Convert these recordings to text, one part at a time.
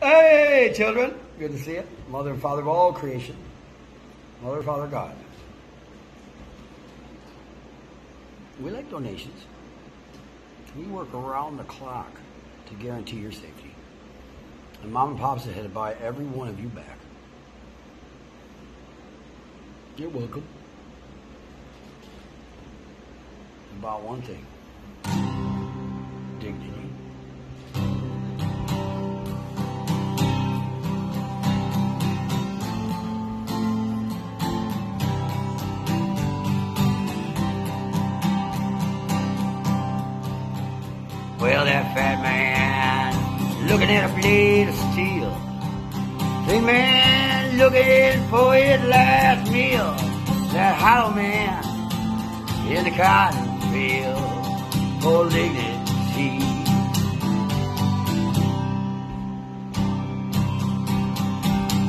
Hey, children. Good to see you. Mother and Father of all creation. Mother and Father God. We like donations. We work around the clock to guarantee your safety. And Mom and Pop's ahead to buy every one of you back. You're welcome. About one thing dignity. Looking at a blade of steel. Big man looking for his last meal. That hollow man in the cotton field for dignity.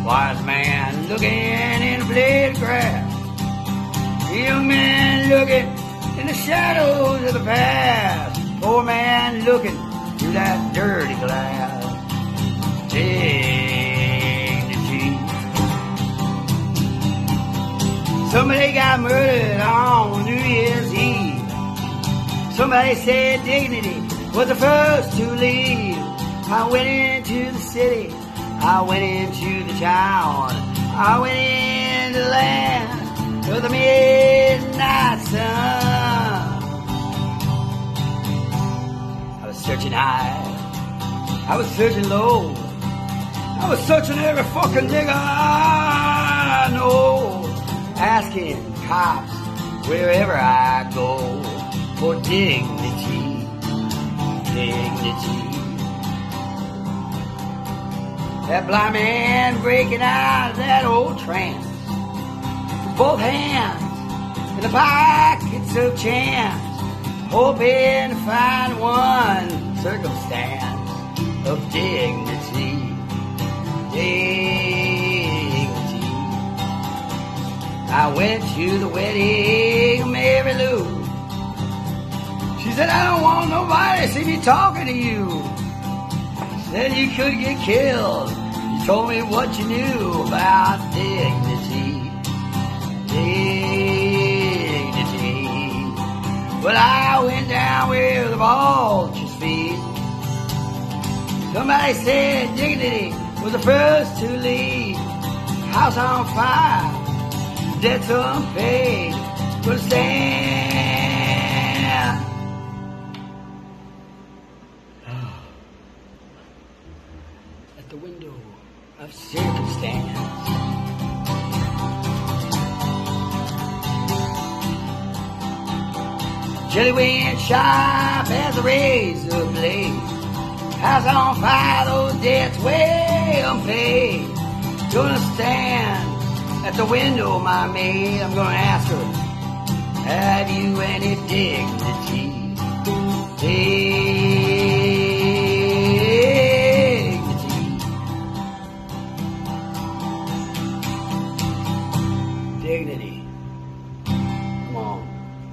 Wise man looking in the blade of grass. Young man looking in the shadows of the past. Poor man looking that dirty glass. Dignity. Somebody got murdered on New Year's Eve. Somebody said dignity was the first to leave. I went into the city. I went into the town. I went into the land of the midnight sun. Searching high. I was searching low. I was searching every fucking nigga I know. Asking cops wherever I go for dignity. Dignity. That blind man breaking out of that old trance. With both hands in the pockets of chance. Hoping to find one circumstance of dignity. Dignity. I went to the wedding of Mary Lou. She said, I don't want nobody to see me talking to you. Said you could get killed. You told me what you knew about dignity. Dignity. Vultures feed. Somebody said dignity was the first to leave. House on fire, debts unpaid, will stand. At the window of circumstance. Jelly went sharp as a razor blade. House on fire, those debts way unpaid. Gonna stand at the window, my maid. I'm gonna ask her, have you any dignity? Dignity. Dignity.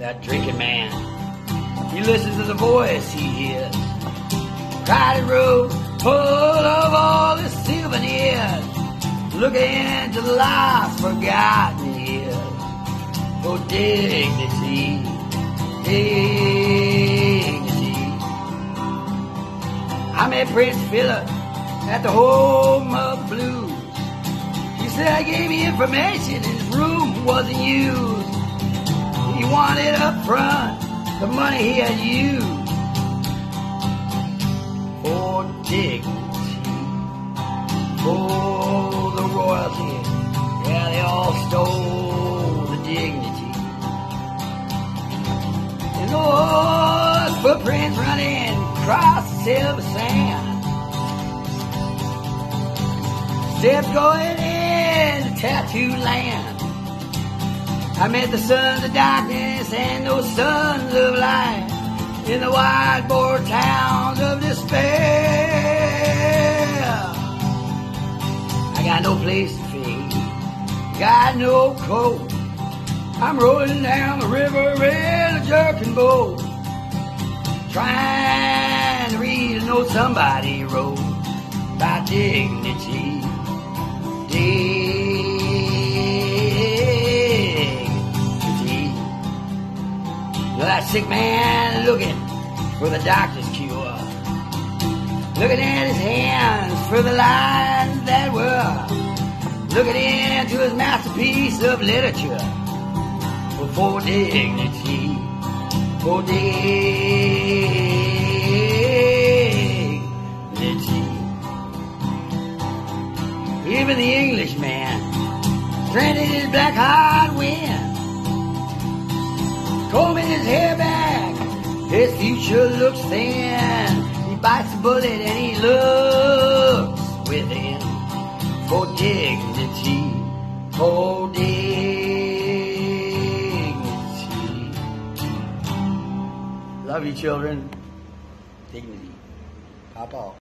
That drinking man. He listens to the voice he hears. Crowded road full of all the souvenirs. Looking to the lost, forgotten years. Oh, For dignity, dignity. I met Prince Philip at the home of blues. He said I gave me information his room wasn't used. Up front the money he had used for dignity, for the royalty. Yeah, they all stole the dignity. And those footprints running across silver sand. Steps going in tattoo land. I met the sons of darkness and those sons of light in the wide board towns of despair. I got no place to fade, got no coat. I'm rolling down the river in a jerking boat, trying to read a note somebody wrote about dignity. Sick man looking for the doctor's cure. Looking at his hands for the lines that were. Looking into his masterpiece of literature. For dignity. For dignity. Combing his hair back, his future looks thin. He bites the bullet and he looks within for dignity, for dignity. Love you, children. Dignity. Pop off.